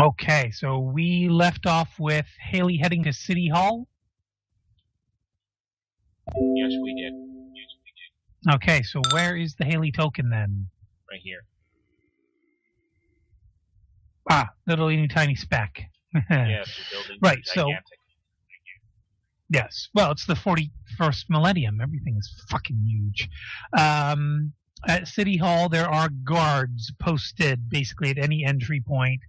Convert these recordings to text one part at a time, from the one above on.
Okay, so we left off with Haley heading to City Hall. Yes, we did. Okay, so where is the Haley token then? Right here. Ah, little teeny tiny speck. Yes, the building. Right, so- Yes. Well, it's the 41st millennium. Everything is fucking huge. Um, at City Hall, there are guards posted basically at any entry point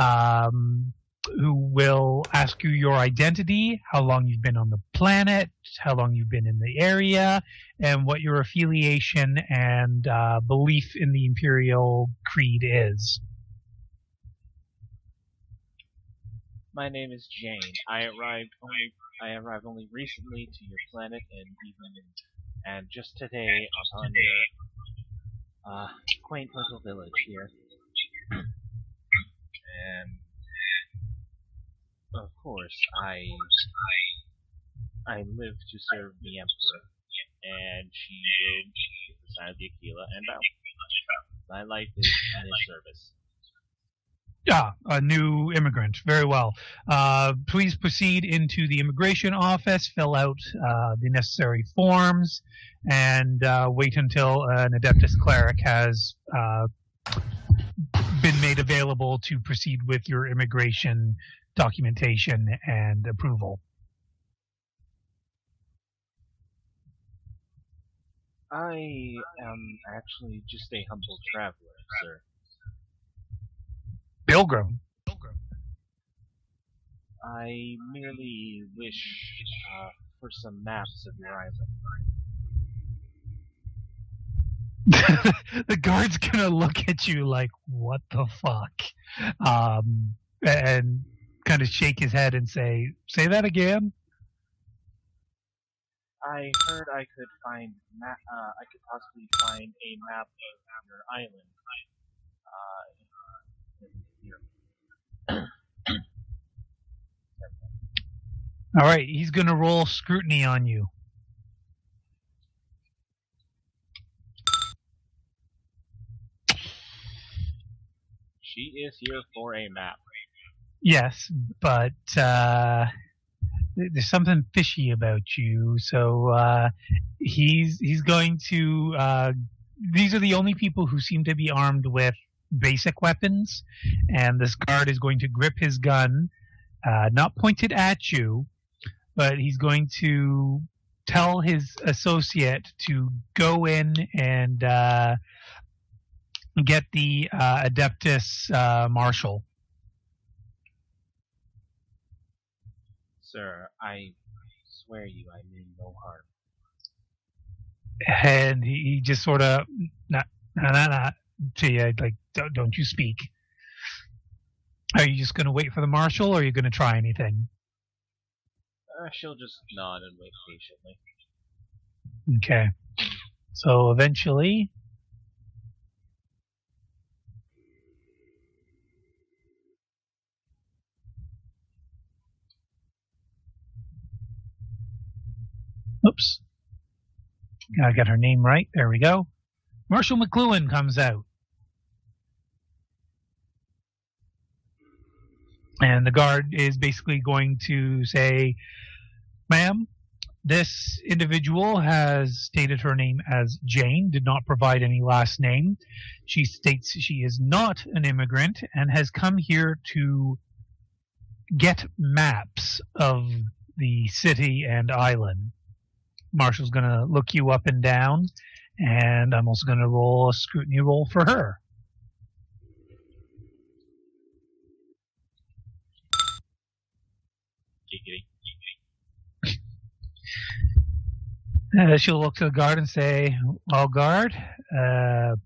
um, who will ask you your identity, how long you've been on the planet, how long you've been in the area, and what your affiliation and uh, belief in the Imperial Creed is. My name is Jane. I arrived only. I arrived only recently to your planet, and even and just today upon your uh, quaint little village here. And of course, I I live to serve the Emperor, and she is the side of the Aquila, and I, my life is in his service. Ah, a new immigrant. Very well. Uh, please proceed into the immigration office, fill out uh, the necessary forms, and uh, wait until an Adeptus cleric has uh, available to proceed with your immigration documentation and approval. I am actually just a humble traveler, sir. Pilgrim. Pilgrim. I merely wish uh, for some maps of your island. the guard's gonna look at you like, "What the fuck?" Um, and kind of shake his head and say, "Say that again." I heard I could find ma- uh, I could possibly find a map of your island. Uh. All right, he's gonna roll scrutiny on you. She is here for a map. Yes, but uh, there's something fishy about you. So uh, he's he's going to. Uh, these are the only people who seem to be armed with basic weapons, and this guard is going to grip his gun, uh, not pointed at you, but he's going to tell his associate to go in and uh, get the uh, Adeptus uh, Marshal. Sir, I swear you I mean no harm. and he, he just sort of not not not, not to you like don't, don't you speak are you just going to wait for the marshal or are you going to try anything Uh, she'll just nod and wait patiently. okay so eventually oops gotta get her name right there we go Marshall mcluhan comes out and the guard is basically going to say ma'am this individual has stated her name as Jane, did not provide any last name. She states she is not an immigrant and has come here to get maps of the city and island. Marshall's going to look you up and down, and I'm also going to roll a scrutiny roll for her. Uh, she'll look to the guard and say, Well, guard, uh,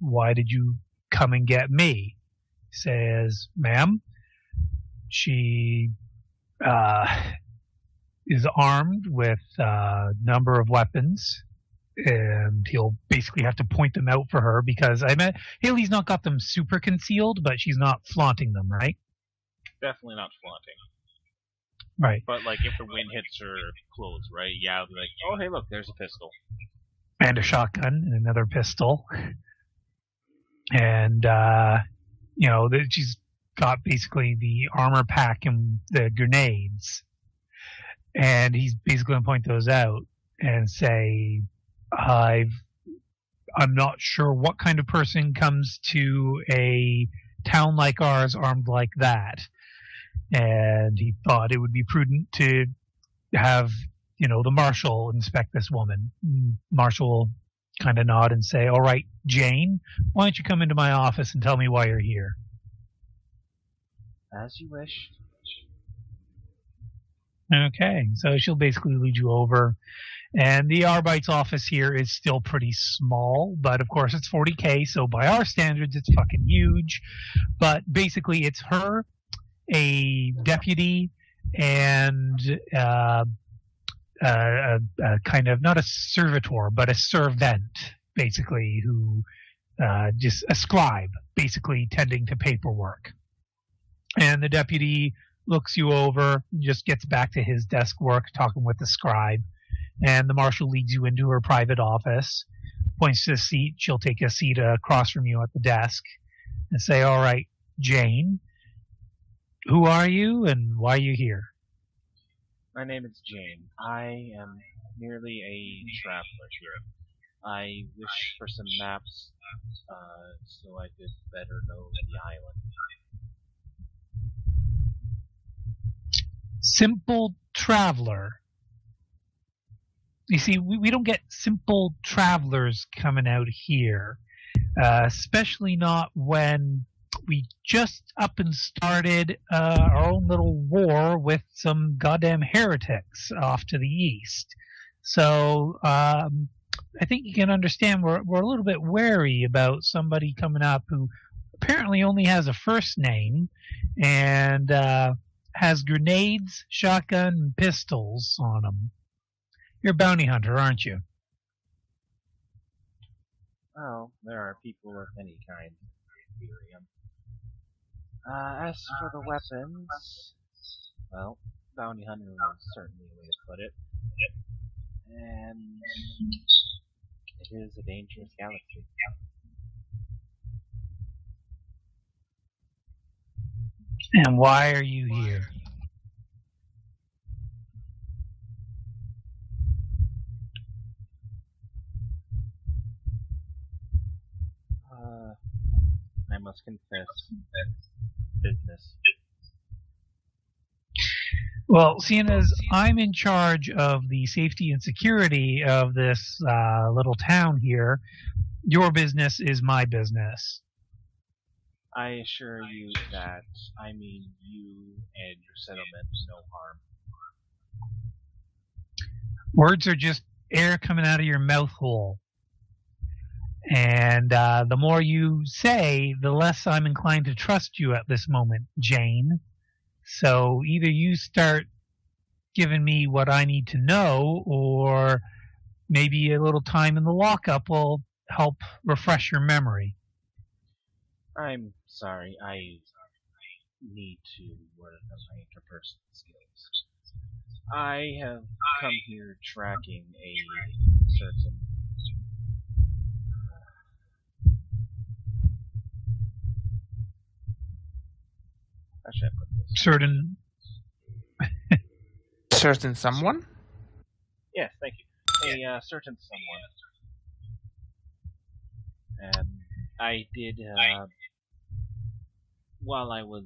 why did you come and get me? Says, Ma'am, she uh, is armed with a number of weapons. And he'll basically have to point them out for her because I met Haley's not got them super concealed, but she's not flaunting them, right? Definitely not flaunting. Right. But like if the wind hits her clothes, right? Yeah, I'll be like, oh hey look, there's a pistol. and a shotgun and another pistol. And uh, you know, that she's got basically the armor pack and the grenades. And he's basically going to point those out and say, I've, I'm not sure what kind of person comes to a town like ours armed like that. And he thought it would be prudent to have, you know, the marshal inspect this woman. Marshal kind of nod and say, all right, Jane, why don't you come into my office and tell me why you're here? As you wish. Okay, so she'll basically lead you over. And the Arbite's office here is still pretty small, but of course it's 40k, so by our standards it's fucking huge. But basically it's her, a deputy, and uh, a, a, kind of not a servitor, but a servant, basically, who uh, just a scribe, basically tending to paperwork. And the deputy looks you over, just gets back to his desk work, talking with the scribe. And the marshal leads you into her private office, points to a seat. She'll take a seat across from you at the desk and say, All right, Jane, who are you and why are you here? My name is Jane. I am merely a traveler here. I wish for some maps uh, so I could better know the island. Simple traveler. You see, we, we don't get simple travelers coming out here, uh, especially not when we just up and started uh, our own little war with some goddamn heretics off to the east. So um, I think you can understand we're we're a little bit wary about somebody coming up who apparently only has a first name and uh, has grenades, shotgun, and pistols on them. You're a bounty hunter, aren't you? Well, there are people of any kind. Uh, as for the weapons, well, bounty hunter is certainly a way to put it. And it is a dangerous galaxy. And why are you here? Uh, I must confess, business. Well, seeing as I'm in charge of the safety and security of this uh, little town here, your business is my business. I assure you that I mean you and your settlement no harm. Words are just air coming out of your mouth hole. And uh, the more you say, the less I'm inclined to trust you at this moment, Jane. So either you start giving me what I need to know, or maybe a little time in the lockup will help refresh your memory. I'm sorry, I need to work on my interpersonal skills. I have come here tracking a certain how should I put this? Certain Certain someone? Yes, thank you. A uh, certain someone. And I did uh, while I was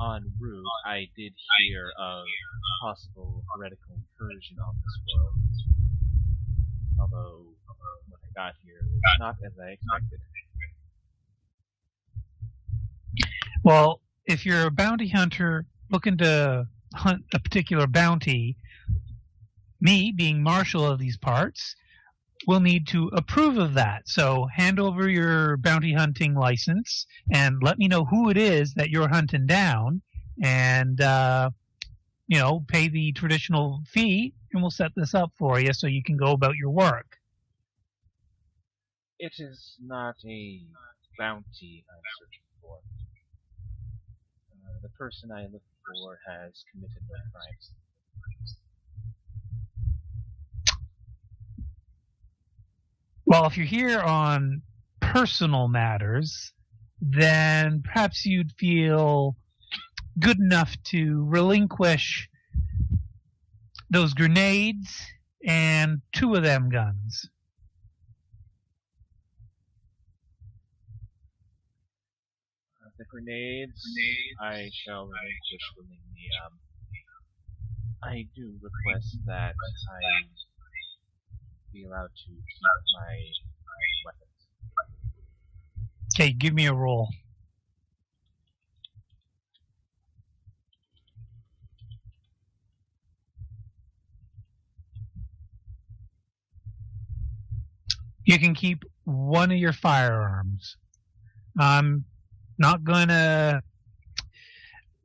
en route, I did hear of possible heretical incursion on this world. Although, when I got here, it was not as I expected. Well, if you're a bounty hunter looking to hunt a particular bounty, me, being marshal of these parts, will need to approve of that. So hand over your bounty hunting license and let me know who it is that you're hunting down and, uh, you know, pay the traditional fee and we'll set this up for you so you can go about your work. It is not a bounty I'm searching for. Uh, the person I look for has committed no crimes. Well, if you're here on personal matters, then perhaps you'd feel good enough to relinquish those grenades and two of them guns. Uh, the grenades, I shall relinquish willingly. Um, I do request that I be allowed to keep my weapons. Okay, give me a roll. You can keep one of your firearms. I'm not gonna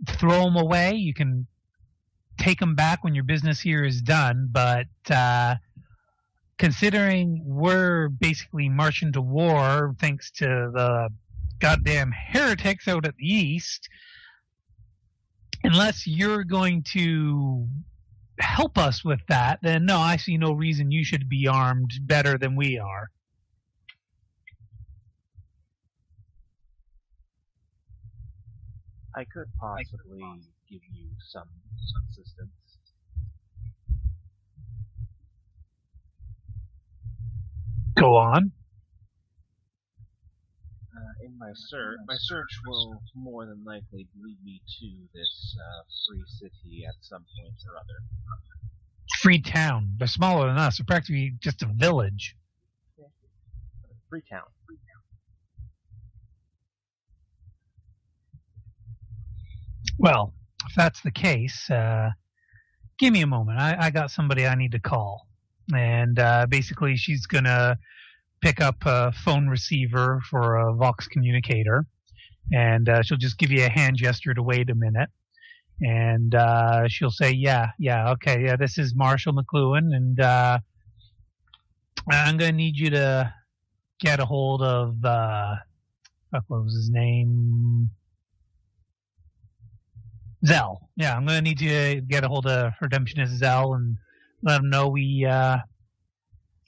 throw them away. You can take them back when your business here is done, but uh, considering we're basically marching to war thanks to the goddamn heretics out at the east, unless you're going to help us with that, then no, I see no reason you should be armed better than we are. I could possibly give you some assistance. Go on. Uh, in my search, my search will more than likely lead me to this uh, free city at some point or other. Free town. They're smaller than us. They're practically just a village. Free town. Well, if that's the case, uh, give me a moment. I, I got somebody I need to call. And uh, basically, she's going to pick up a phone receiver for a Vox communicator. And uh, she'll just give you a hand gesture to wait a minute. And uh, she'll say, Yeah, yeah, okay, yeah, this is Marshall McLuhan. And uh, I'm going to need you to get a hold of, uh, what was his name? Zell. Yeah, I'm gonna need you to get a hold of Redemptionist Zell and let him know we uh,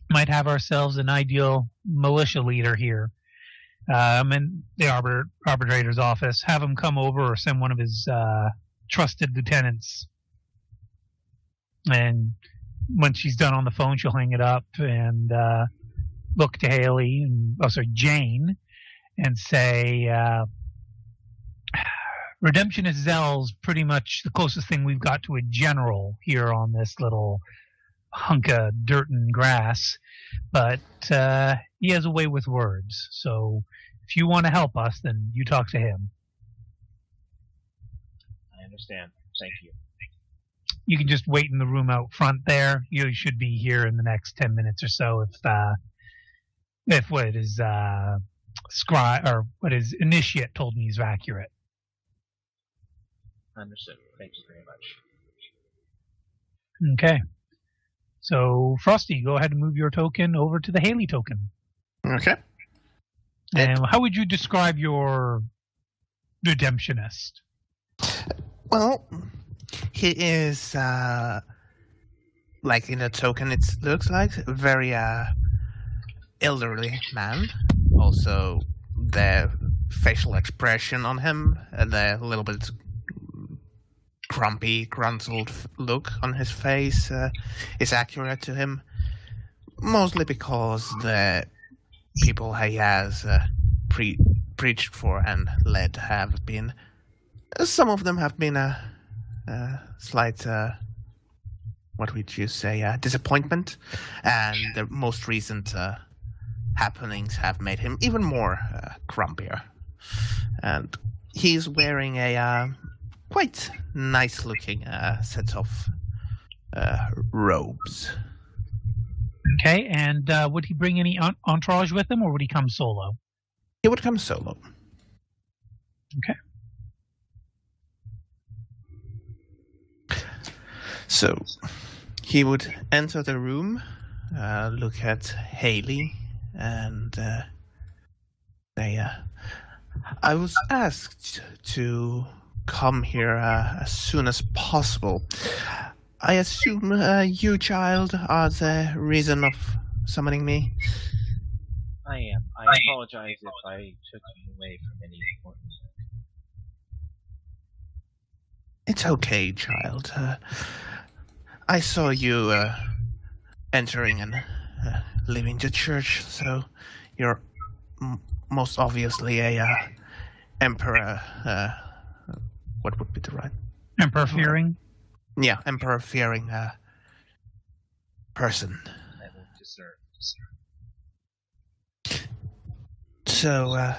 might have ourselves an ideal militia leader here. I'm in the arbiter, arbitrator's office. Have him come over or send one of his uh, trusted lieutenants. And when she's done on the phone, she'll hang it up and uh, look to Haley and oh sorry Jane and say. Uh, Redemptionist Zell's pretty much the closest thing we've got to a general here on this little hunk of dirt and grass, but uh, he has a way with words. So if you want to help us, then you talk to him. I understand. Thank you. You can just wait in the room out front there. You should be here in the next ten minutes or so. If uh, if what is uh, scribe or what is initiate told me is accurate. Understood. Thank you very much. Okay. So, Frosty, go ahead and move your token over to the Haley token. Okay. And how would you describe your redemptionist? Well, he is uh like in the token it looks like a very uh elderly man. Also the facial expression on him, the little bit grumpy, gruntled look on his face uh, is accurate to him. Mostly because the people he has uh, pre- preached for and led have been. Some of them have been a, a slight, uh, what would you say, uh, disappointment. And the most recent uh, happenings have made him even more uh, grumpier. And he's wearing a uh, quite nice looking uh, set of uh, robes. Okay, and uh, would he bring any entourage with him, or would he come solo? He would come solo. Okay. So he would enter the room, uh, look at Haley, and uh, say, uh, I was asked to come here uh, as soon as possible. I assume uh, you, child, are the reason of summoning me. I am. I apologize if I took you away from any important work. It's okay, child. Uh, I saw you uh, entering and uh, leaving the church, so you're m- most obviously a uh, emperor. What would be the right? Emperor fearing. Yeah, emperor fearing uh, person. I will. So, uh,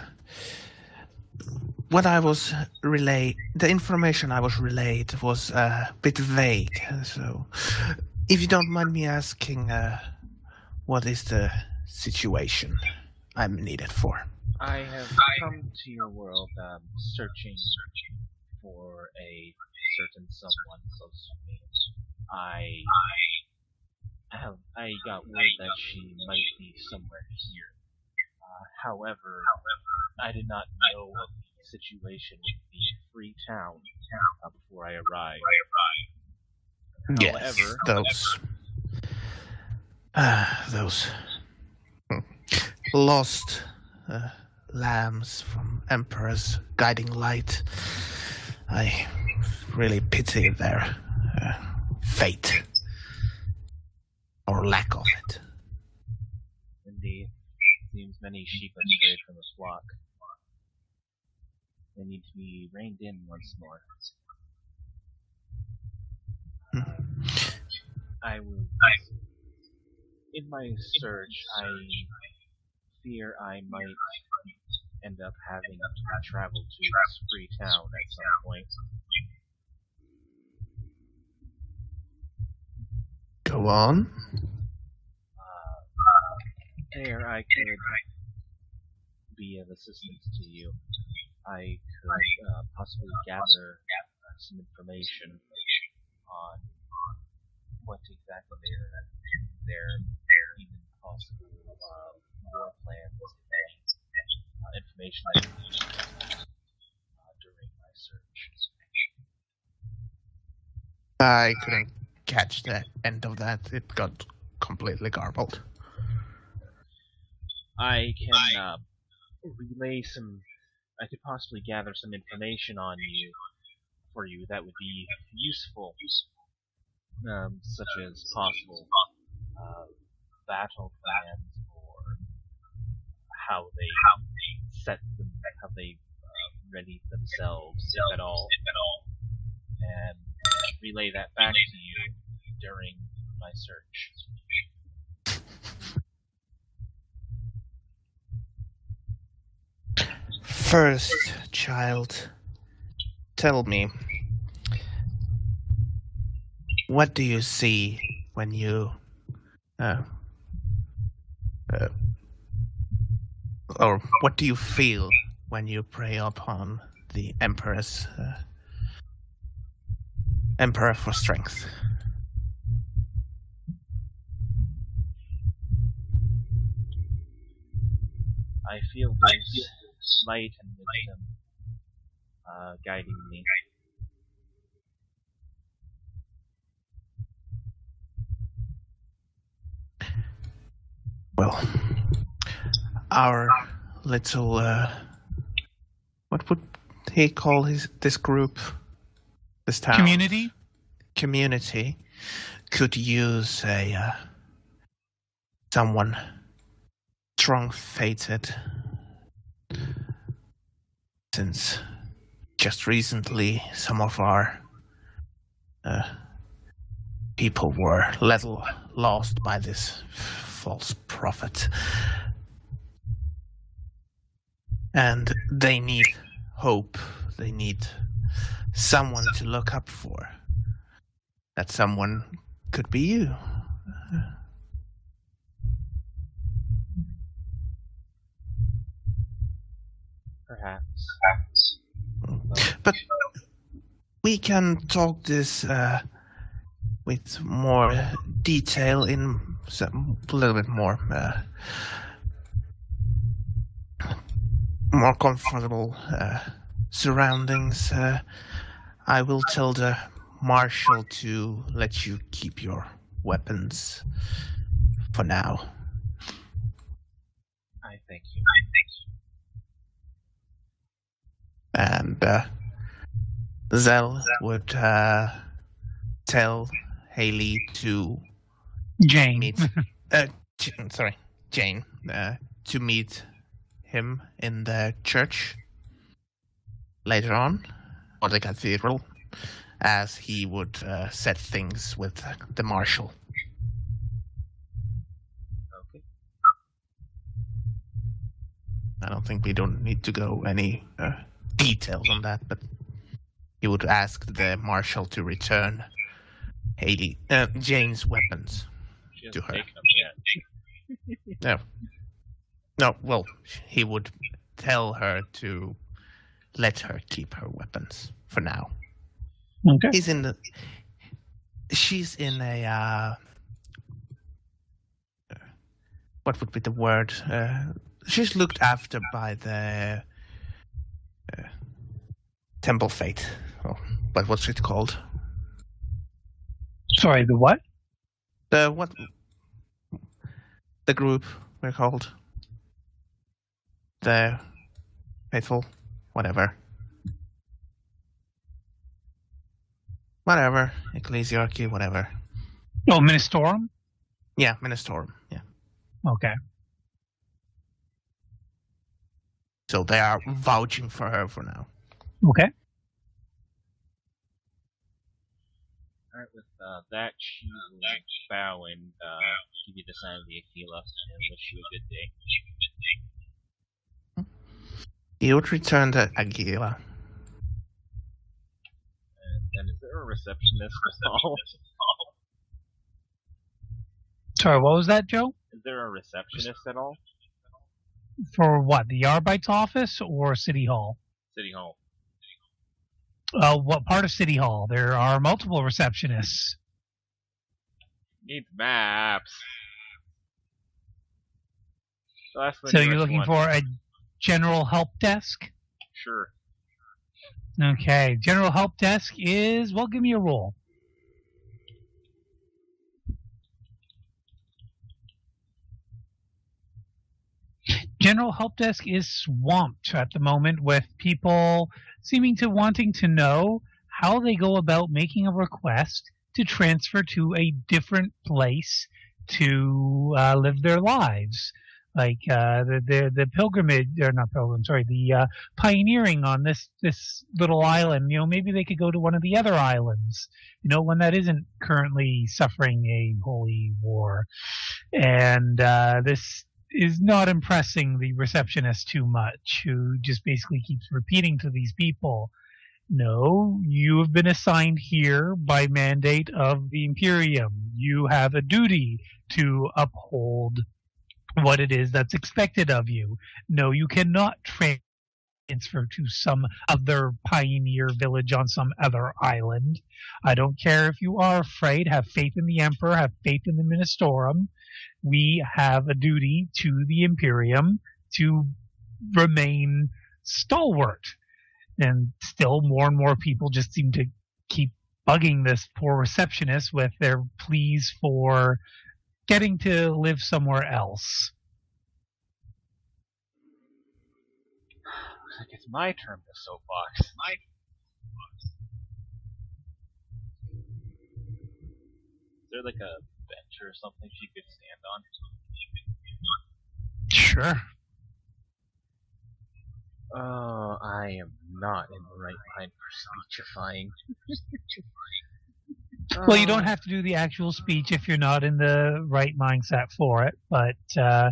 what I was relayed, the information I was relayed was uh, a bit vague. So, if you don't mind me asking, uh, what is the situation I'm needed for? I have come to your world um, searching for a certain someone close to me. I have, I got word that she might be somewhere here. Uh, however, I did not know of the situation with the free town uh, before I arrived. Yes, However, those, uh, those hmm, lost uh, lambs from Emperor's guiding light. I really pity their uh, fate or lack of it. Indeed. Seems many sheep have strayed from the flock. They need to be reined in once more. I will. In my search, I fear I might end up having to travel to this free town at some point. Go on. There, I could be of assistance to you. I could uh, possibly gather uh, some information on what exactly their their even possible uh, war plans and uh, information I uh, during my search. I couldn't catch the end of that. It got completely garbled. I can uh, relay some. I could possibly gather some information on you for you that would be useful, um, such as possible uh, battle plans or how they how they uh, ready themselves, if at all, and relay that back to you during my search. First, child, tell me, what do you see when you, uh, uh, or what do you feel when you prey upon the Emperor's, uh, Emperor for strength? I feel his light and wisdom uh, guiding me. Well, our little, uh, what would he call his this group, this town Community. community, could use a uh, someone strong-fated, since just recently some of our uh, people were little lost by this false prophet. And they need hope. They need someone to look up for. That someone could be you. Perhaps. But we can talk this uh, with more detail in some, a little bit more uh, more comfortable uh, surroundings, uh, I will tell the marshal to let you keep your weapons for now. I thank you. I thank you. And uh, Zell would uh, tell Haley to Jane. Meet, uh, sorry, Jane, uh, to meet him in the church later on, or the cathedral, as he would uh, set things with the marshal. Okay. I don't think we don't need to go any uh, details on that, but he would ask the marshal to return Haley, uh, Jane's weapons. To her. taken them yet. No, no. Well, he would tell her to let her keep her weapons for now. Okay. He's in the. She's in a. Uh, what would be the word? Uh, she's looked after by the uh, Temple Fate. Oh, but what's it called? Sorry, the what? The what? The group we're called. The faithful, whatever. Whatever, ecclesiarchy, whatever. Oh, Ministorum? Yeah, Ministorum. Yeah. Okay. So they are vouching for her for now. Okay. Alright, with uh, that, she will bow and uh, give you the sign of the Aquila and wish you a good day. He would return to Aquila. And then is there a receptionist at? Sorry, what was that, Joe? Is there a receptionist at all? For what? The Arbites office or City Hall? City Hall. Uh, what part of City Hall? There are multiple receptionists. Needs maps. So, that's So you're looking one. for a general help desk? Sure. Okay. General help desk is, well, give me a roll. General help desk is swamped at the moment with people seeming to wanting to know how they go about making a request to transfer to a different place to uh, live their lives. Like uh, the, the the pilgrimage, or not pilgrim, sorry, the uh, pioneering on this this little island. You know, maybe they could go to one of the other islands. You know, one that isn't currently suffering a holy war. And uh, this is not impressing the receptionist too much, who just basically keeps repeating to these people. No, you have been assigned here by mandate of the Imperium. You have a duty to uphold what it is that's expected of you. No, you cannot transfer to some other pioneer village on some other island. I don't care if you are afraid. Have faith in the Emperor. Have faith in the Ministorum. We have a duty to the Imperium to remain stalwart. And still, more and more people just seem to keep bugging this poor receptionist with their pleas for getting to live somewhere else. Looks like it's my turn to soapbox. My Is there like a bench or something she could stand on? Sure. Oh, I am not in the right mind for speechifying. Well, you don't Uh, have to do the actual speech if you're not in the right mindset for it, but uh,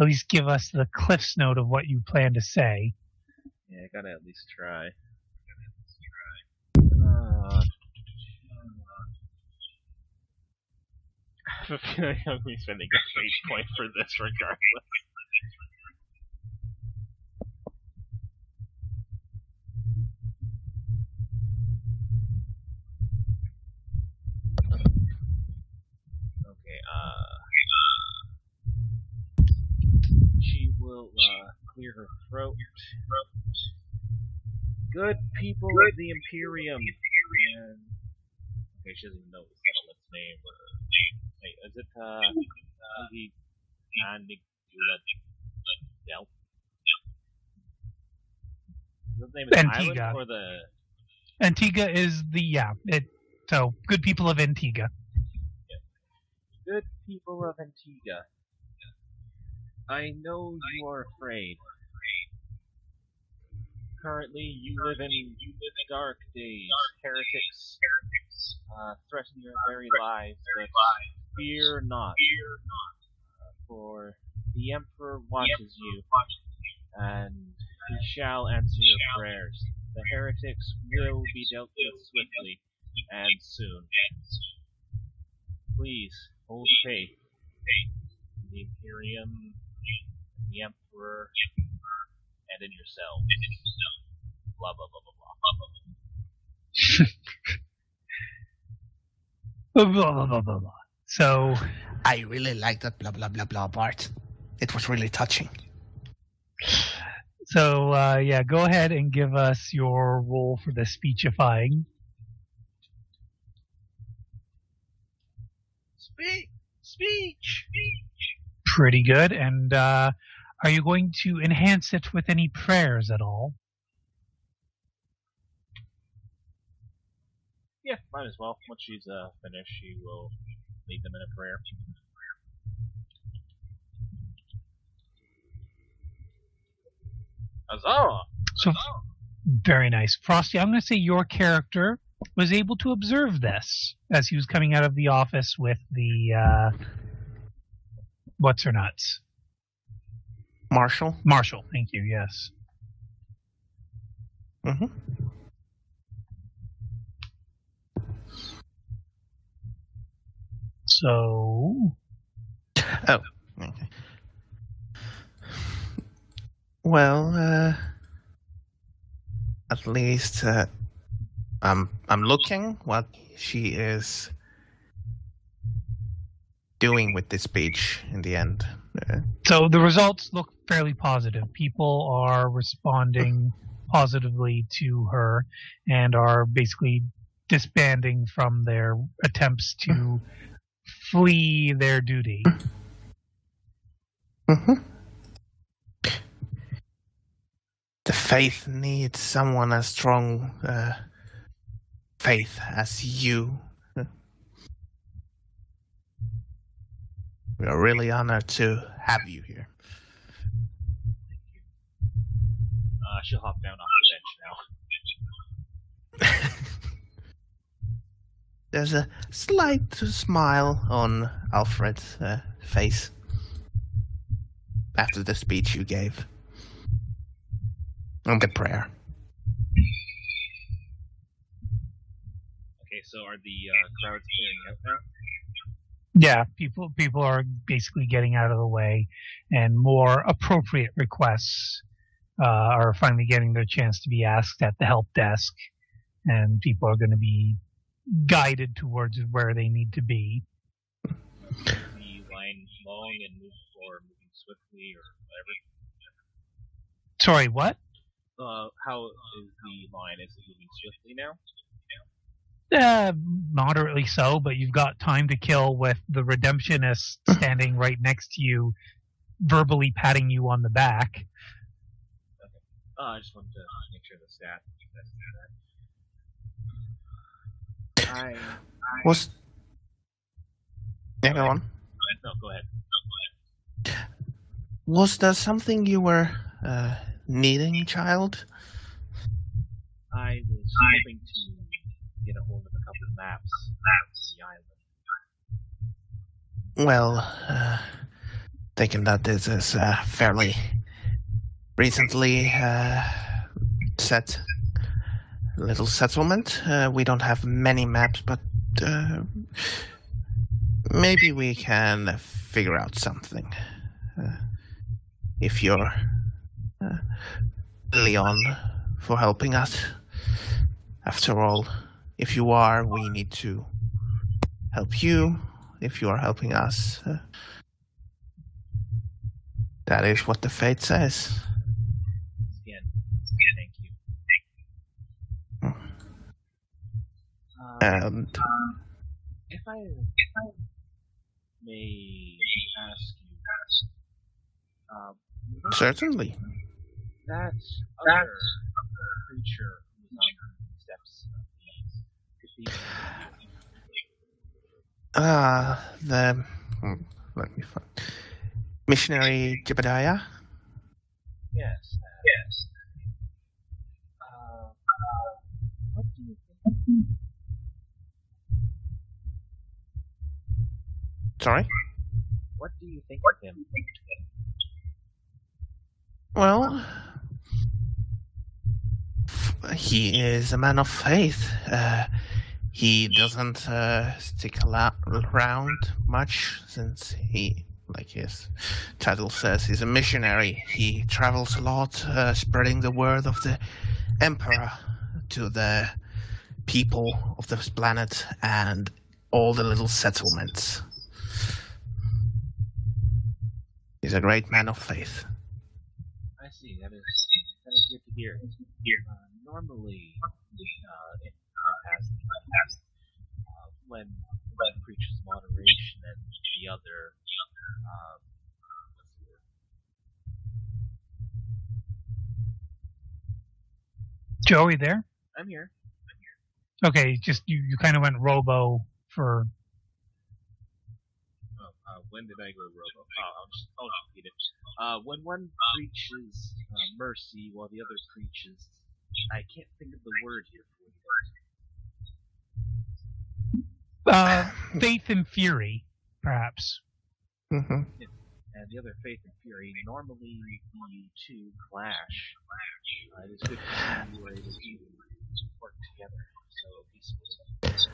at least give us the Cliff's note of what you plan to say. Yeah, I gotta at least try. Uh, I have a feeling I'm gonna be spending a fate point for this regardless. Okay, uh. She will, uh, clear her throat. Good people of the Imperium. And, okay, she doesn't even know the settlement's name. Or, wait, is it, uh, Del? The name of the Antigua. island or the Antigua is the yeah. It so good people of Antigua. good people of Antigua. I know you are afraid. Currently, you live in dark days. Heretics uh, threaten your very lives, but fear not. For the Emperor watches you, and he shall answer your prayers. The heretics will be dealt with swiftly and soon. Please hold faith the Imperium, the Emperor, and in yourself. Blah blah blah blah blah. Blah, blah, blah, blah, blah. So I really like that blah blah blah blah part. It was really touching. so uh, yeah, go ahead and give us your roll for the speechifying. Speak, speech. Pretty good. And uh, are you going to enhance it with any prayers at all? Yeah, might as well. Once she's uh, finished, she will lead them in a prayer. Huzzah! So very nice, Frosty. I'm going to say your character was able to observe this as he was coming out of the office with the uh, what's her nuts, Marshall. Marshall. Thank you. Yes. hmm So Oh. Okay. Well, uh, at least uh, I'm I'm looking what she is doing with this speech in the end. So the results look fairly positive. People are responding positively to her and are basically disbanding from their attempts to flee their duty. mhm. The faith needs someone as strong uh, faith as you. We are really honored to have you here. Uh, she'll hop down off the bench now. There's a slight smile on Alfred's uh, face after the speech you gave. And the prayer. Okay, so are the uh, crowds clearing out now? Yeah, people people are basically getting out of the way, and more appropriate requests uh, are finally getting their chance to be asked at the help desk, and people are going to be guided towards where they need to be. The line long and move or moving swiftly or whatever? Sorry, what? Uh, how is the line? Is it moving swiftly now? Uh, moderately so, but you've got time to kill with the redemptionist standing right next to you, verbally patting you on the back. Okay. Uh, I just wanted to make sure the stat. That's. I. Was. Yeah, go on. No, go ahead. Was there something you were uh, needing, child? I was hoping to get a hold of a couple of maps of the island. Well, uh, thinking that this is uh, fairly recently uh, set little settlement. Uh, we don't have many maps, but uh, maybe we can figure out something. Uh, if you're uh, Leon for helping us. After all, if you are, we need to help you. If you are helping us, uh, that is what the fate says. Again, thank you. Uh, And if I if I may ask you, um, certainly, that other sure who was on the steps. Could be Ah, the hmm, let me find missionary Jebediah. yes. Yes. Uh, what do you think? Sorry. What do you think of him? Well, f- he is a man of faith. Uh, he doesn't uh, stick around much since he, like his title says, he's a missionary. He travels a lot, uh, spreading the word of the emperor to the people of this planet and all the little settlements. He's a great man of faith. I see. That is that is good to hear. Uh, normally, uh, when when preaches moderation and the other, um, what's the word? Joey there? I'm here. Okay, just you, you kind of went robo for Oh, uh, when did I go robo? Oh, I'll just I'll repeat it. Uh, when one preaches uh, mercy while the other preaches, I can't think of the word here for you. Uh, faith and fury, perhaps. hmm and the other Faith and Fury, normally the two clash. Uh, it is good to see you were able to work together so peacefully.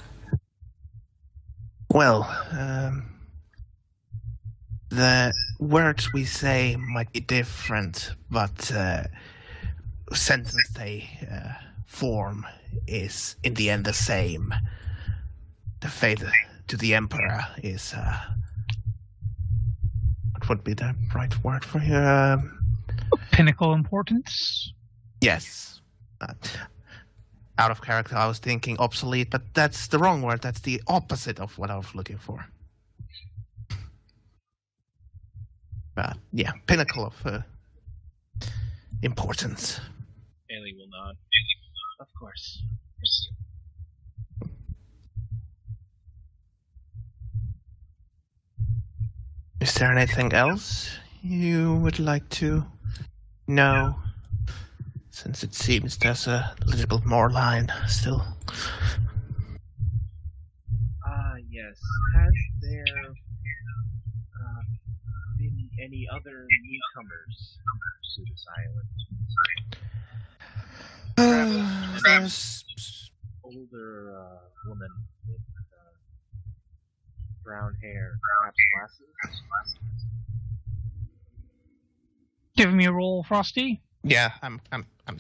Well, um, the words we say might be different, but uh, sentence they uh, form is in the end the same. The faith to the emperor is uh, what would be the right word for you? Um, Pinnacle importance. yes. Uh, out of character, I was thinking obsolete, but that's the wrong word. That's the opposite of what I was looking for. Uh, yeah, pinnacle of uh, importance. Haley will nod. Of course. Is there anything else you would like to know? Since it seems there's a little bit more line still. Ah, yes. Has there uh, been any other newcomers to this island? Uh, there's Older uh, woman with uh, brown hair, perhaps glasses. Give me a roll, Frosty. yeah, I'm I'm I'm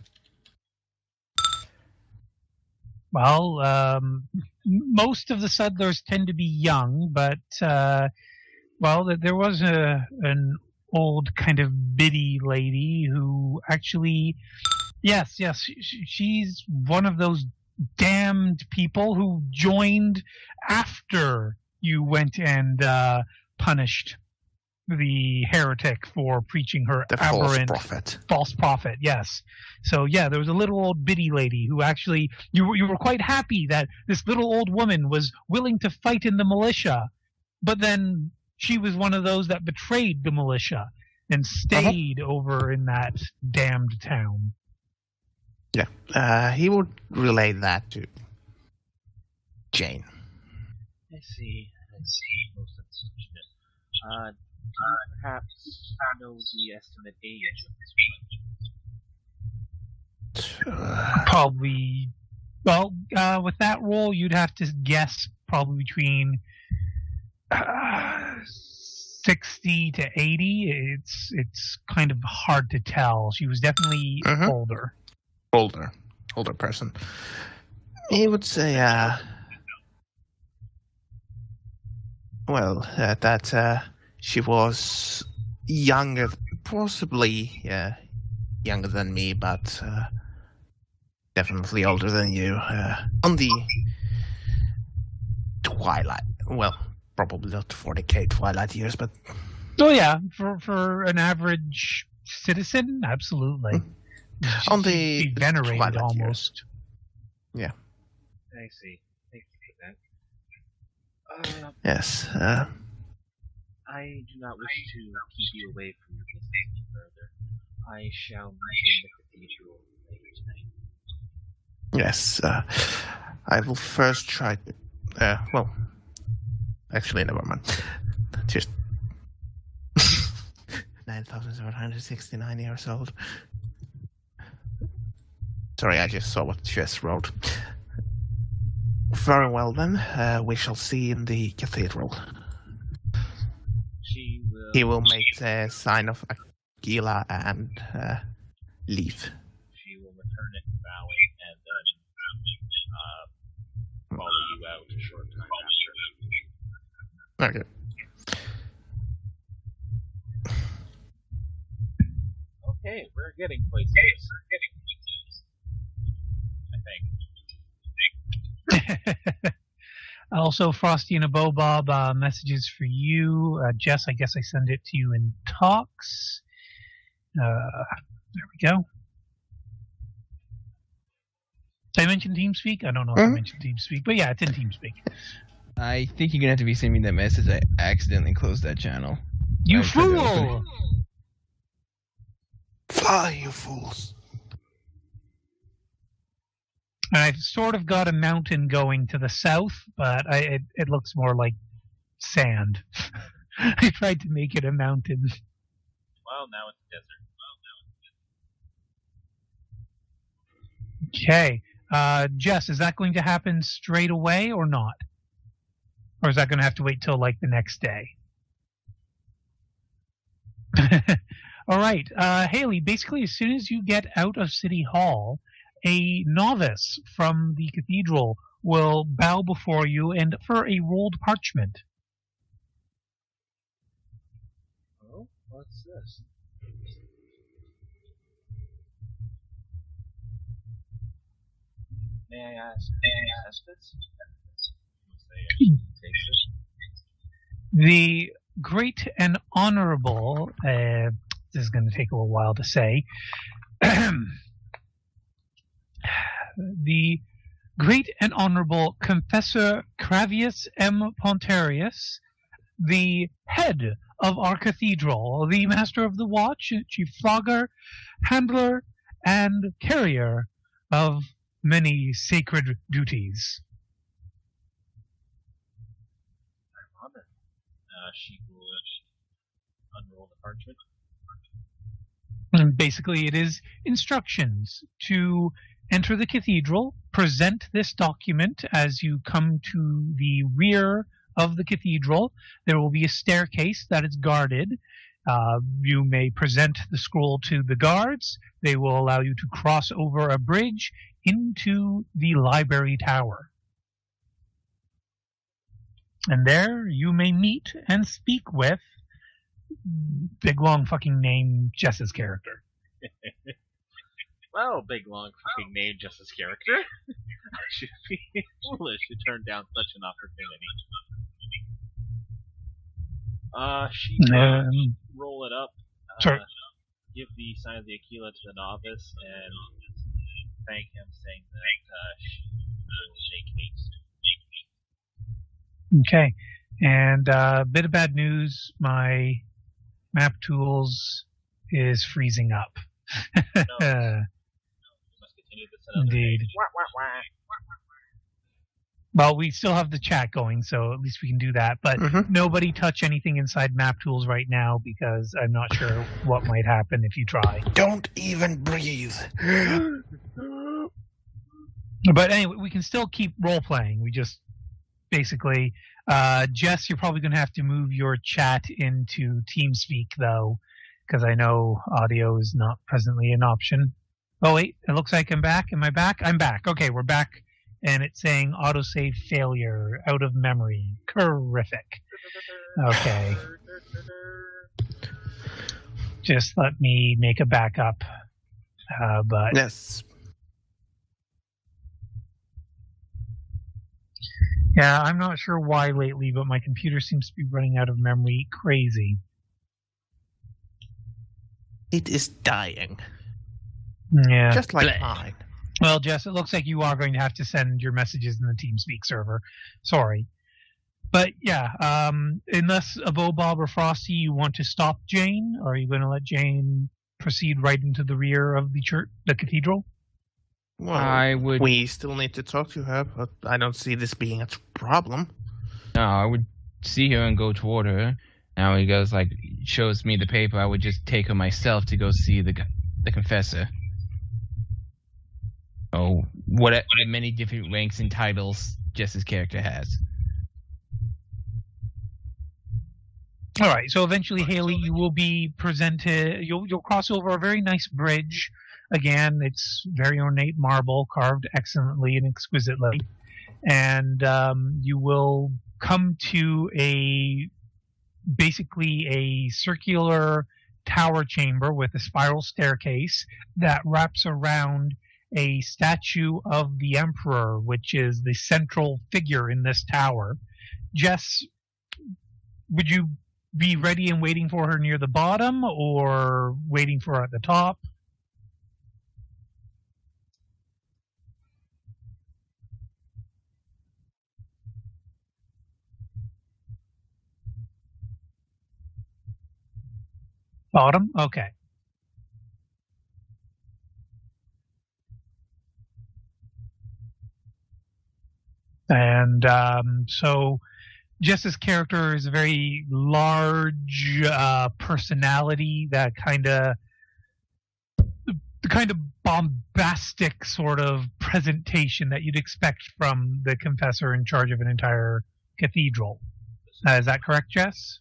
Well, um, most of the settlers tend to be young, but uh, well, there was a an old kind of biddy lady who actually, yes, yes, sh- sh- she's one of those damned people who joined after you went and uh, punished the heretic for preaching her the false aberrant prophet. false prophet. Yes. So yeah, there was a little old biddy lady who actually you were, you were quite happy that this little old woman was willing to fight in the militia, but then she was one of those that betrayed the militia and stayed over in that damned town. Yeah, uh, he would relay that to Jane. I see. I see. Most unfortunate. Uh, do you perhaps know the estimate age of this woman? Uh, Probably, well, uh, with that roll, you'd have to guess probably between uh, sixty to eighty. It's it's kind of hard to tell. She was definitely Mhm. older. older, older person. He would say, uh, well, uh, that uh, she was younger, possibly uh, younger than me, but uh, definitely older than you. Uh, on the twilight, well, probably not 40k twilight years, but Oh, yeah, for for an average citizen, absolutely. On She'd the be venerated twilight years. almost. I see. Thank you for that. Uh, Yes. Uh, I do not wish to keep you away from your business any further. I shall meet you in the cathedral later tonight. yes. Uh, I will first try. Uh, well, actually, never mind. Just. 9,769 years old. Sorry, I just saw what Jess wrote. Very well, then. Uh, we shall see in the cathedral. She will. He will make the sign of Aquila and uh, leave. She will return it bowing and then uh, follow you out a short time after. Okay. Okay, we're getting places. We're getting places. I think. also, Frosty and a Bow Bob uh, messages for you. Uh, Jess, I guess I send it to you in talks. Uh, there we go. Did I mention TeamSpeak? I don't know if I Mhm. mentioned TeamSpeak, but yeah, it's in TeamSpeak. I think you're gonna have to be sending me that message. I accidentally closed that channel. You I fool! Fly, you fools! And I've sort of got a mountain going to the south, but I, it, it looks more like sand. I tried to make it a mountain. Well, now it's desert. Okay. Uh, Jess, is that going to happen straight away or not? Or is that going to have to wait till like the next day? All right. Uh, Haley, basically, as soon as you get out of City Hall, a novice from the cathedral will bow before you and for a rolled parchment. Oh, what's this? May I ask? May I ask this? You say I should take this? The great and honorable, uh, this is going to take a little while to say, the great and honorable Confessor Cravius M. Pontarius, the head of our cathedral, the master of the watch, chief flogger, handler, and carrier of many sacred duties. I'm honored. Uh, she will unroll the parchment. And basically, it is instructions to enter the cathedral, present this document as you come to the rear of the cathedral. There will be a staircase that is guarded. Uh, you may present the scroll to the guards. They will allow you to cross over a bridge into the library tower. And there you may meet and speak with big long fucking name Jess's character. Well, big long fucking name Jess's character. I should be foolish to turn down such an opportunity. Uh, she will Um, roll it up. Uh, Sorry. Give the sign of the Aquila to the novice and thank him, saying that uh, she will shake haste. Okay. And uh, bit of bad news. My map tools is freezing up. You must continue this another Indeed. Wah, wah, wah. well, we still have the chat going, so at least we can do that. But Mhm. nobody touch anything inside map tools right now because I'm not sure what might happen if you try. Don't even breathe. But anyway, we can still keep role playing. We just basically, uh, Jess, you're probably going to have to move your chat into TeamSpeak though, because I know audio is not presently an option. Oh wait, it looks like I'm back. Am I back? I'm back. Okay, we're back, and it's saying autosave failure, out of memory. Terrific. Okay, just let me make a backup. Uh, but Yes. Yeah, I'm not sure why lately, but my computer seems to be running out of memory crazy. It is dying. Yeah. just like Bleh. mine. Well, Jess, it looks like you are going to have to send your messages in the TeamSpeak server. Sorry. But yeah, um, unless Avo, Bob, or Frosty, you want to stop Jane, or are you going to let Jane proceed right into the rear of the church, the cathedral? Well, I would. we still need to talk to her, but I don't see this being a problem. No, I would see her and go toward her. Now he goes like shows me the paper. I would just take her myself to go see the the confessor. Oh, what what many different ranks and titles Jess's character has. All right. So eventually, Haley, you will be presented. You'll you'll cross over a very nice bridge. Again, it's very ornate marble, carved excellently and exquisitely, and um, you will come to a basically a circular tower chamber with a spiral staircase that wraps around a statue of the emperor, which is the central figure in this tower. Jess, would you be ready and waiting for her near the bottom or waiting for her at the top? Bottom? Okay. And um, so Jess's character is a very large uh, personality that kind of the kind of bombastic sort of presentation that you'd expect from the confessor in charge of an entire cathedral. Uh, is that correct, Jess?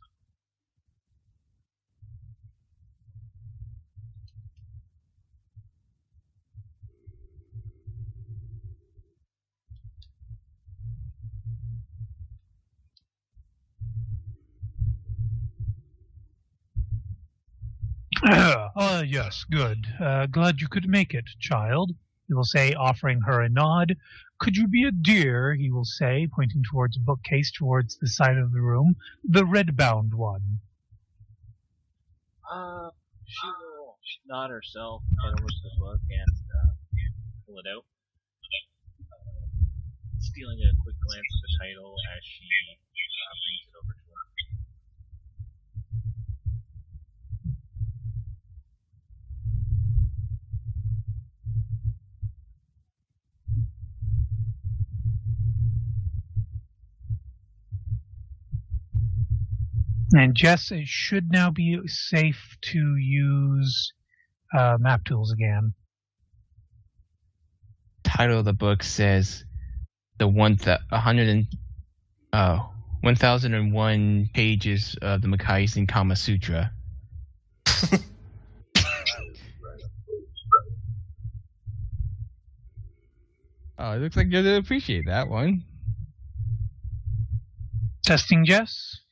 Uh, yes, good. Uh, glad you could make it, child. He will say, offering her a nod. Could you be a dear? He will say, pointing towards a bookcase towards the side of the room, the red-bound one. Uh, she will nod herself, head over to the book, and uh, pull it out. Uh, stealing a quick glance at the title as she uh, brings it And Jess, it should now be safe to use uh, map tools again. Title of the book says the one th- a hundred and uh one thousand and one pages of the Makaizen Kama Sutra. Oh, it looks like you're gonna appreciate that one. Testing Jess?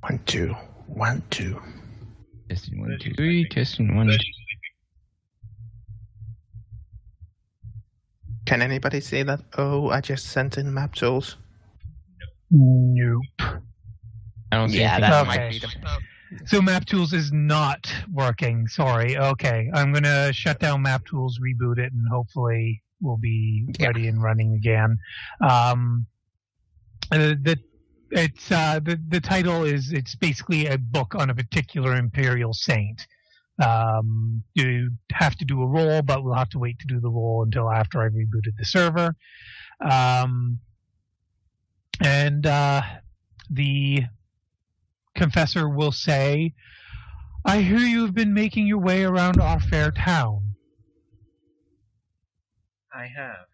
One, two, one, two. Testing one, two, three. Testing one. two- Can anybody say that? Oh, I just sent in map tools. Nope. I don't see Yeah, anything. that Okay. might be the. So map tools is not working. Sorry. Okay. I'm gonna shut down map tools, reboot it, and hopefully we'll be Yeah. ready and running again. Um, uh, the it's uh, the the title is it's basically a book on a particular imperial saint. Um, you have to do a roll, but we'll have to wait to do the roll until after I've rebooted the server. Um, and uh, the confessor will say, I hear you have been making your way around our fair town. I have.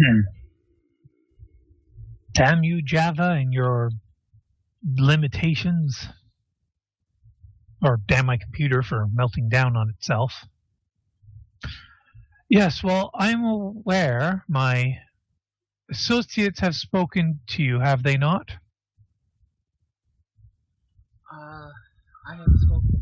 Hmm. Damn you, Java, and your limitations. Or damn my computer for melting down on itself. Yes, well, I'm aware my associates have spoken to you, have they not? Uh, I have spoken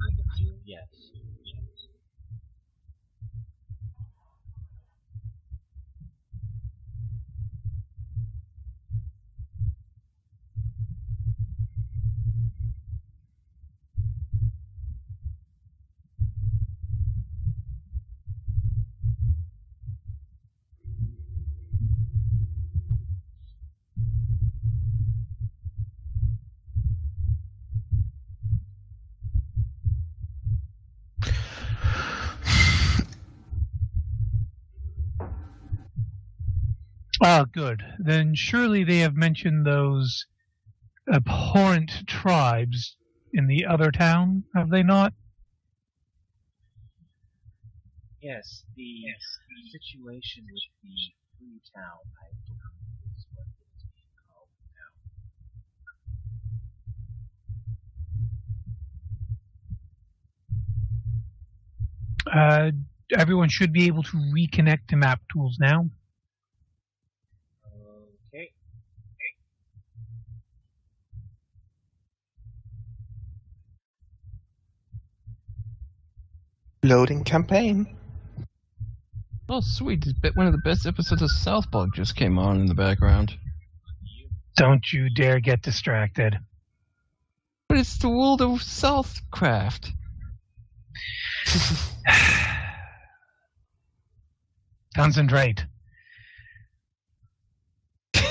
Ah, good. Then surely they have mentioned those abhorrent tribes in the other town, have they not? Yes, the situation with the free town, I believe, is what it is being called now. Uh, everyone should be able to reconnect to map tools now. Loading campaign. Oh, sweet! One of the best episodes of South Park just came on in the background. Don't you dare get distracted. But it's the world of Southcraft. Concentrate.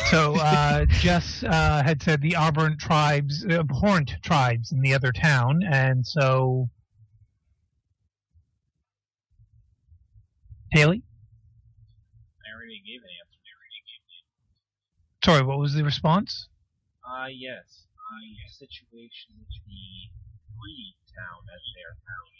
So uh, Jess uh, had said the Auburn tribes, abhorrent tribes in the other town, and so Haley. I already gave an answer. Sorry, what was the response? Ah, uh, yes. The situation with the free town, as they are calling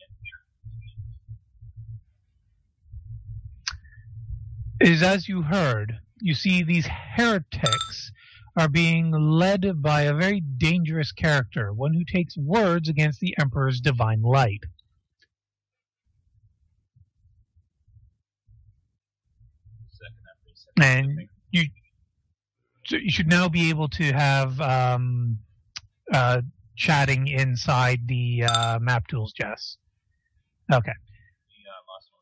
it. Is as you heard. You see, these heretics are being led by a very dangerous character, one who takes words against the Emperor's divine light. Second after he said And you, you should now be able to have um, uh, chatting inside the uh, map tools, Jess. Okay. We, lost one.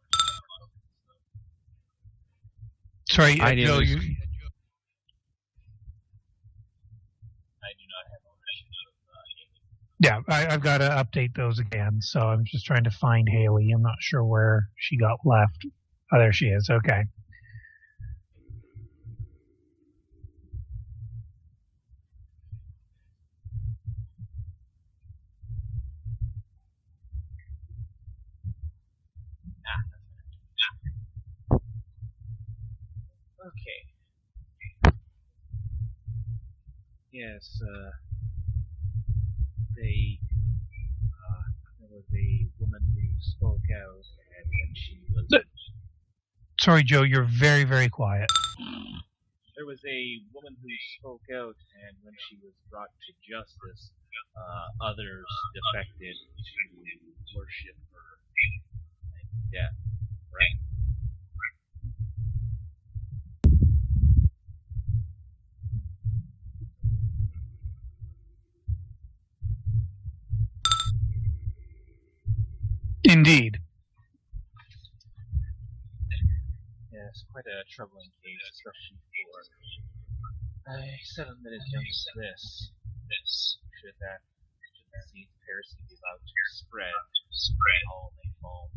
Sorry, uh, I didn't Joe. You, I do not have ownership of uh, Amy. yeah, I, I've got to update those again. So I'm just trying to find Haley. I'm not sure where she got left. Oh, there she is. Okay. Okay. Yes, uh, they, uh, there was a woman who spoke out, and when she was, The- Sorry, Joe. You're very, very quiet. there was a woman who spoke out, and when she was brought to justice, uh, others defected to worship her death. Right? Indeed. Quite a troubling case, a seven minute young as this. This should that should the seed heresy be allowed to spread, spread all may fall.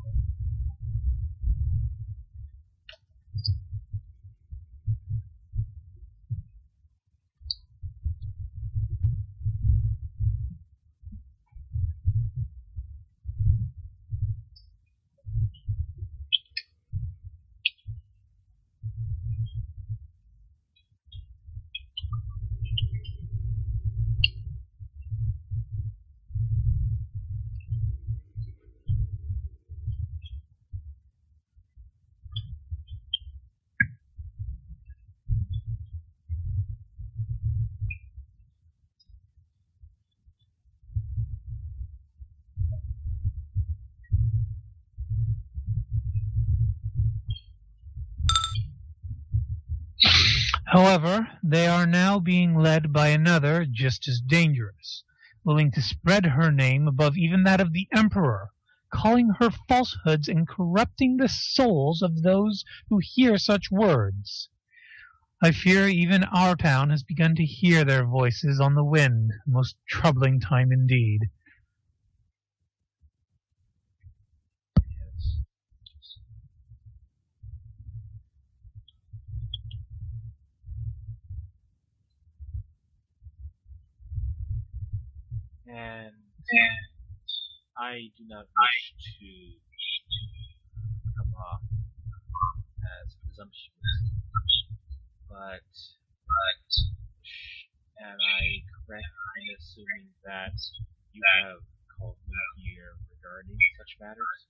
However, they are now being led by another just as dangerous, willing to spread her name above even that of the emperor, calling her falsehoods and corrupting the souls of those who hear such words. I fear even our town has begun to hear their voices on the wind, a most troubling time indeed. And I do not wish to come off as presumptuous, but am I correct in assuming that you have called me here regarding such matters?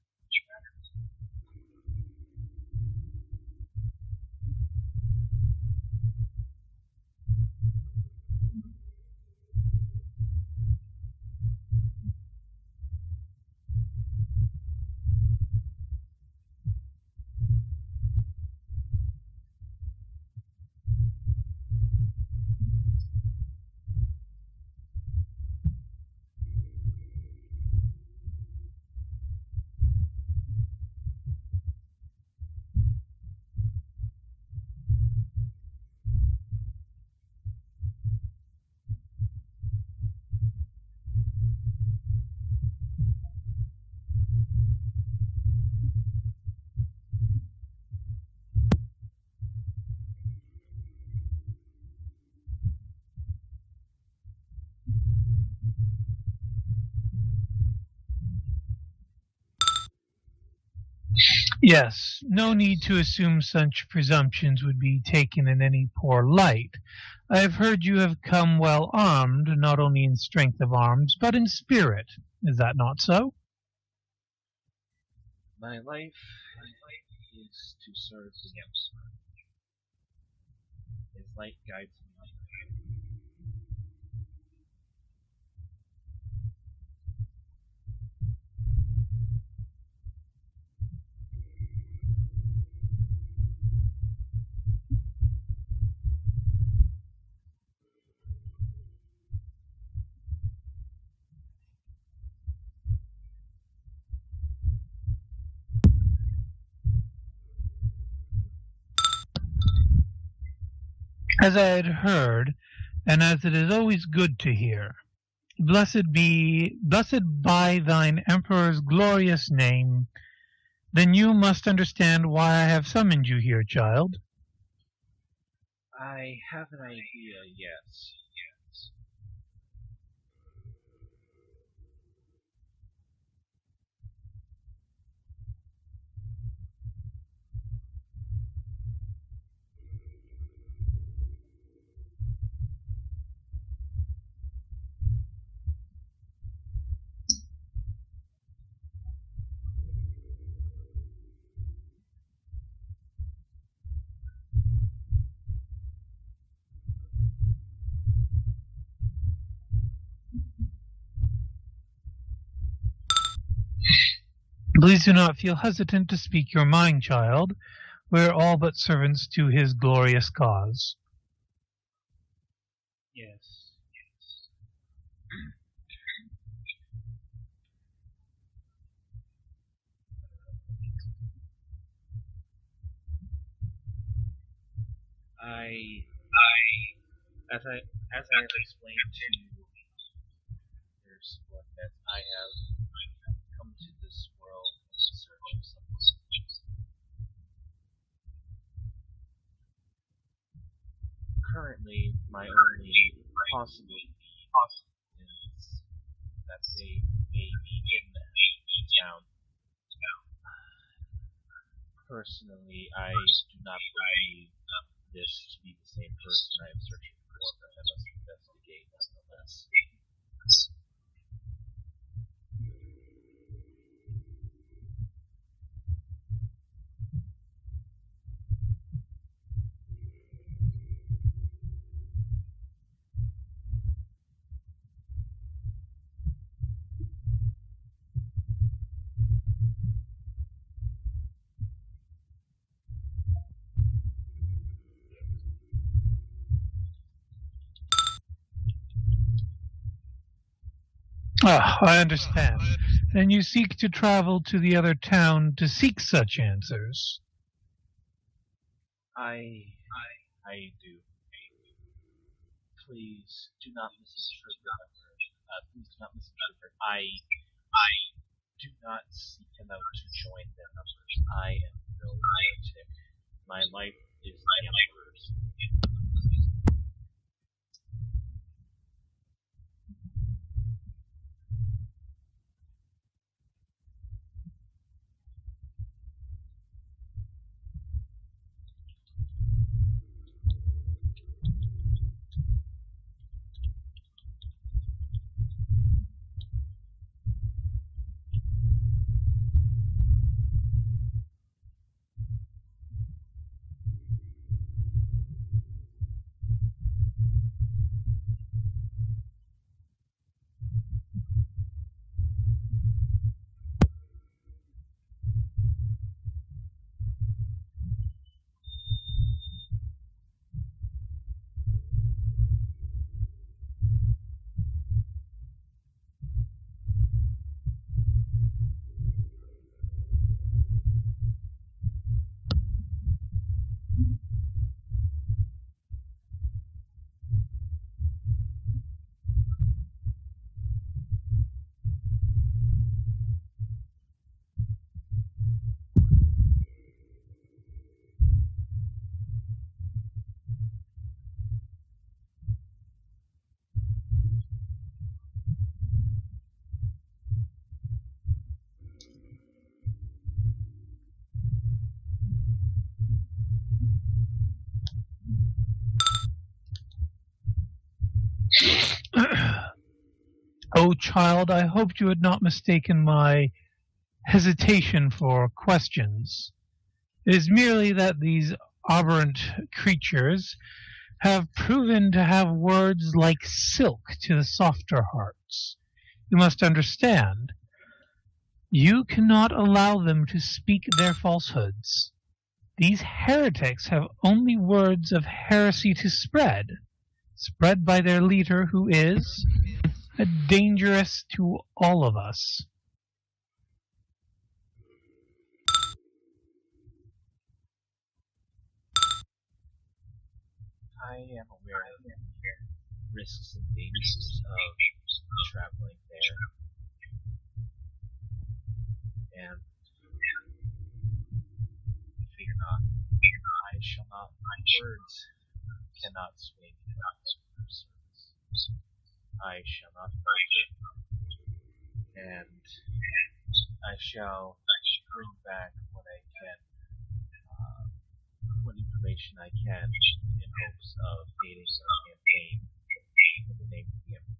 Yes, no need to assume such presumptions would be taken in any poor light. I have heard you have come well armed, not only in strength of arms, but in spirit. Is that not so? My life my life is to serve the Emperor. His light guides As I had heard, and as it is always good to hear. Blessed be, blessed by thine emperor's glorious name. Then you must understand why I have summoned you here, child. I have an idea, yes. Please do not feel hesitant to speak your mind, child. We are all but servants to his glorious cause. Yes. Yes. I, I, as I, as I have explained to your squad, that I have come to this world in search of something. Currently, my only possible is that they may be in town. Personally, I do not believe this to be the same person I am searching for, but I must investigate nonetheless. Ah, I understand. Then you seek to travel to the other town to seek such answers. I, I, I do. Please do not misinterpret. Uh, please do not misinterpret. I, I do not seek him out to join their numbers. I am no heretic. My life is the Emperor's. oh, child, I hoped you had not mistaken my hesitation for questions. It is merely that these aberrant creatures have proven to have words like silk to the softer hearts. You must understand, you cannot allow them to speak their falsehoods. These heretics have only words of heresy to spread, spread by their leader who is dangerous to all of us. I am aware of the risks and dangers of traveling there. And fear not, I shall not, my words cannot your service. I shall not falter, and I shall bring back what I can, uh, what information I can, in hopes of aiding the campaign in the name of the Emperor.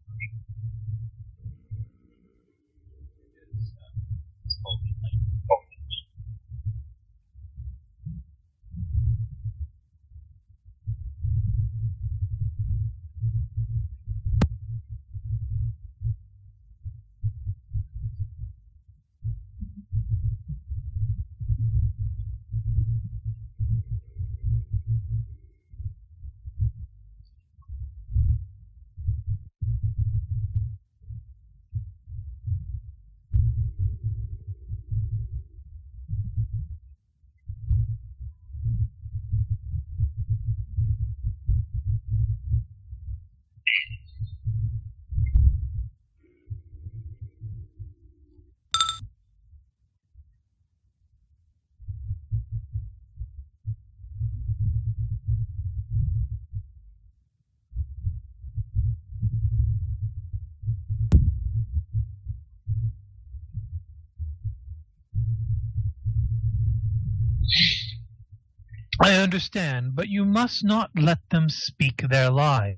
I understand, but you must not let them speak their lies,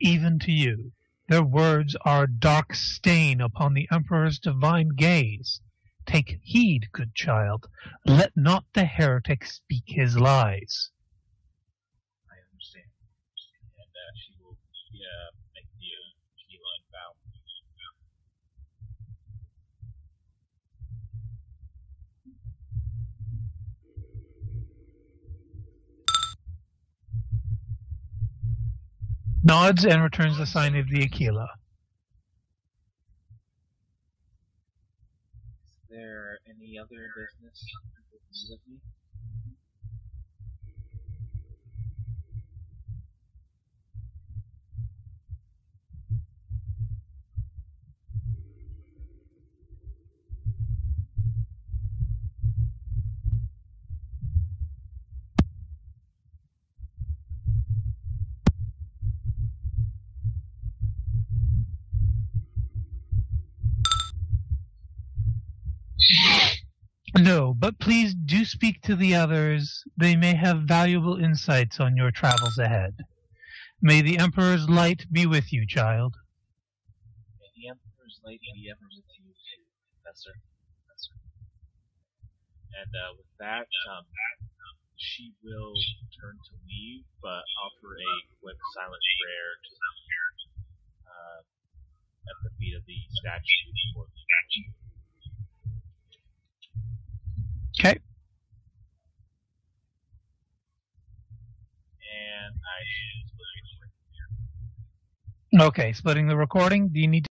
even to you. Their words are a dark stain upon the Emperor's divine gaze. Take heed, good child. Let not the heretic speak his lies. nods and returns the sign of the Aquila. Is there any other business? No, but please do speak to the others. They may have valuable insights on your travels ahead. May the Emperor's light be with you, child. May the Emperor's light be ever with you, Professor. Professor. And uh, with that, um, she will turn to leave, but offer a quick silent prayer to uh, at the feet of the statue. Okay. And I should split the recording. Okay, splitting the recording. Do you need